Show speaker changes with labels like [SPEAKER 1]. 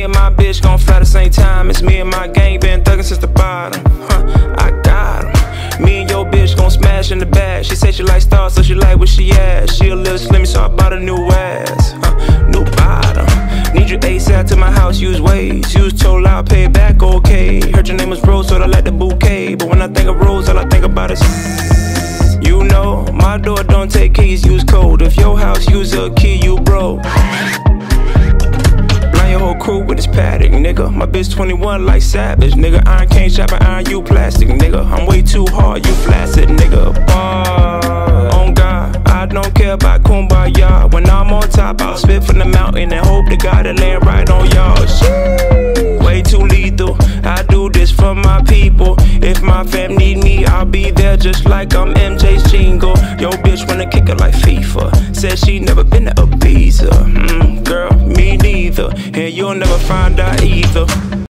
[SPEAKER 1] Me and my bitch gon' fly the same time. It's me and my gang been thuggin' since the bottom. Huh, I got him. Me and your bitch gon' smash in the back. She say she like stars, so she like what she at. She a little slimmy, so I bought a new ass. Huh, new bottom. Need you ASAP to my house, use Waze. Use told I'll pay back, okay. Heard your name was Rose, so I like the bouquet. But when I think of Rose, all I think about is. You know, my door don't take keys, use crew with this paddock, nigga. My bitch 21 like savage, nigga. Iron can't chop an iron, you plastic, nigga. I'm way too hard, you flaccid, nigga. On God, I don't care about kumbaya. When I'm on top, I'll spit from the mountain and hope to God to land right on y'all. Shit. Way too lethal. I do this for my people. If my fam need me, I'll be there just like I'm MJ's jingle. Yo, bitch wanna kick it like FIFA. Said she never been to Ibiza. Mm, girl. And you'll never find out either.